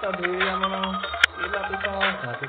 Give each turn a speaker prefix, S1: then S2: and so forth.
S1: sabi mo ng ilapit sa kasi